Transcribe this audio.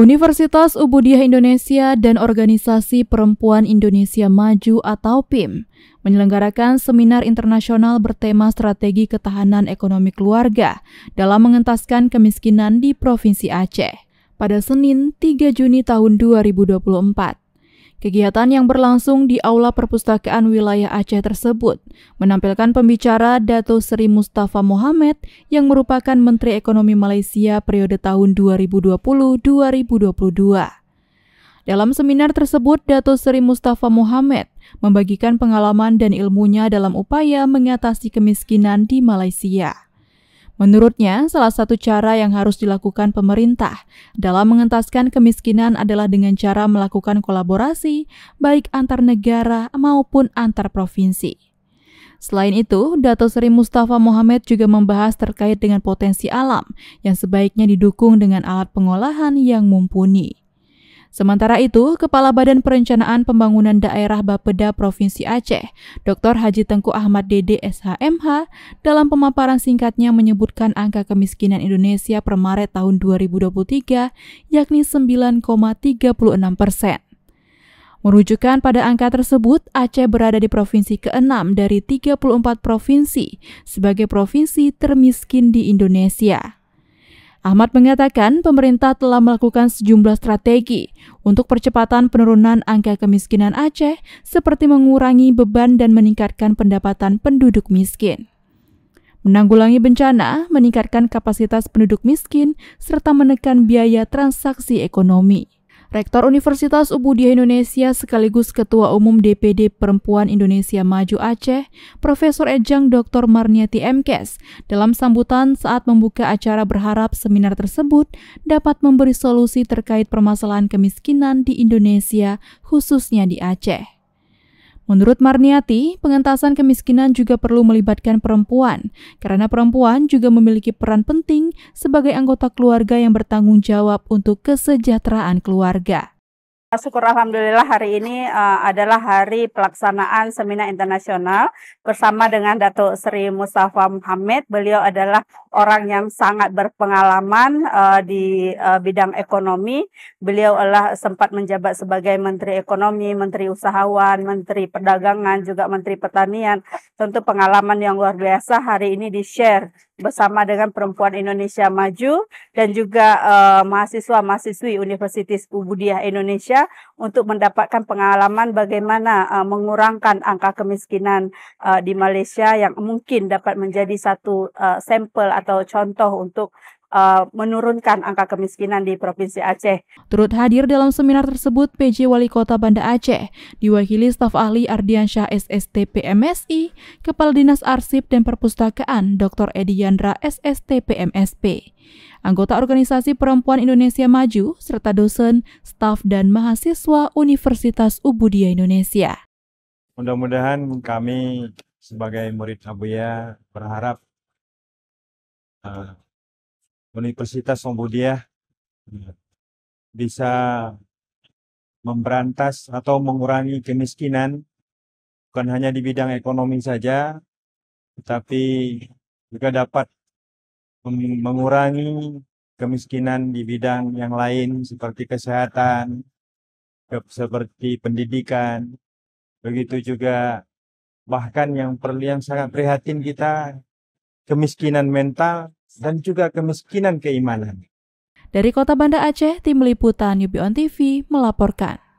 Universitas Ubudiah Indonesia dan Organisasi Perempuan Indonesia Maju atau PIM menyelenggarakan seminar internasional bertema strategi ketahanan ekonomi keluarga dalam mengentaskan kemiskinan di Provinsi Aceh pada Senin 3 Juni tahun 2024. Kegiatan yang berlangsung di Aula Perpustakaan Wilayah Aceh tersebut menampilkan pembicara Dato Seri Mustafa Mohamed yang merupakan Menteri Ekonomi Malaysia periode tahun 2020-2022. Dalam seminar tersebut, Dato Seri Mustafa Mohamed membagikan pengalaman dan ilmunya dalam upaya mengatasi kemiskinan di Malaysia. Menurutnya, salah satu cara yang harus dilakukan pemerintah dalam mengentaskan kemiskinan adalah dengan cara melakukan kolaborasi baik antar negara maupun antar provinsi. Selain itu, Dato Seri Mustafa Mohamed juga membahas terkait dengan potensi alam yang sebaiknya didukung dengan alat pengolahan yang mumpuni. Sementara itu, Kepala Badan Perencanaan Pembangunan Daerah Bapeda Provinsi Aceh, Dr. Haji Tengku Ahmad Dede SHMH, dalam pemaparan singkatnya menyebutkan angka kemiskinan Indonesia per Maret tahun 2023 yakni 9,36 persen. Merujukan pada angka tersebut, Aceh berada di provinsi ke-6 dari 34 provinsi sebagai provinsi termiskin di Indonesia. Ahmad mengatakan pemerintah telah melakukan sejumlah strategi untuk percepatan penurunan angka kemiskinan Aceh seperti mengurangi beban dan meningkatkan pendapatan penduduk miskin. Menanggulangi bencana, meningkatkan kapasitas penduduk miskin, serta menekan biaya transaksi ekonomi. Rektor Universitas Ubudiah Indonesia sekaligus Ketua Umum DPD Perempuan Indonesia Maju Aceh, Profesor Ejang Dr. Marniati Mkes, dalam sambutan saat membuka acara berharap seminar tersebut dapat memberi solusi terkait permasalahan kemiskinan di Indonesia, khususnya di Aceh. Menurut Marniati, pengentasan kemiskinan juga perlu melibatkan perempuan, karena perempuan juga memiliki peran penting sebagai anggota keluarga yang bertanggung jawab untuk kesejahteraan keluarga. Syukur Alhamdulillah hari ini uh, adalah hari pelaksanaan seminar internasional bersama dengan Datuk Seri Mustafa Muhammad. Beliau adalah orang yang sangat berpengalaman uh, di uh, bidang ekonomi. Beliau adalah sempat menjabat sebagai Menteri Ekonomi, Menteri Usahawan, Menteri Perdagangan, juga Menteri Pertanian. Tentu pengalaman yang luar biasa hari ini di-share bersama dengan Perempuan Indonesia Maju dan juga uh, mahasiswa-mahasiswi Universitas Ubudiah Indonesia untuk mendapatkan pengalaman bagaimana uh, mengurangkan angka kemiskinan uh, di Malaysia yang mungkin dapat menjadi satu uh, sampel atau contoh untuk uh, menurunkan angka kemiskinan di Provinsi Aceh. Turut hadir dalam seminar tersebut PJ Wali Kota Banda Aceh, diwakili staf ahli Ardiansyah SSTP MSI, Kepala Dinas Arsip dan Perpustakaan Dr. Edi Yandra SSTP MSP, anggota Organisasi Perempuan Indonesia Maju, serta dosen, staf, dan mahasiswa Universitas Ubudia Indonesia. Mudah-mudahan kami sebagai murid Abuya berharap uh, Universitas Sombudiah bisa memberantas atau mengurangi kemiskinan bukan hanya di bidang ekonomi saja, tetapi juga dapat mengurangi kemiskinan di bidang yang lain seperti kesehatan, seperti pendidikan, begitu juga bahkan yang perlu yang sangat prihatin kita kemiskinan mental dan juga kemiskinan keimanan. Dari Kota Banda Aceh, tim liputan UB On TV melaporkan.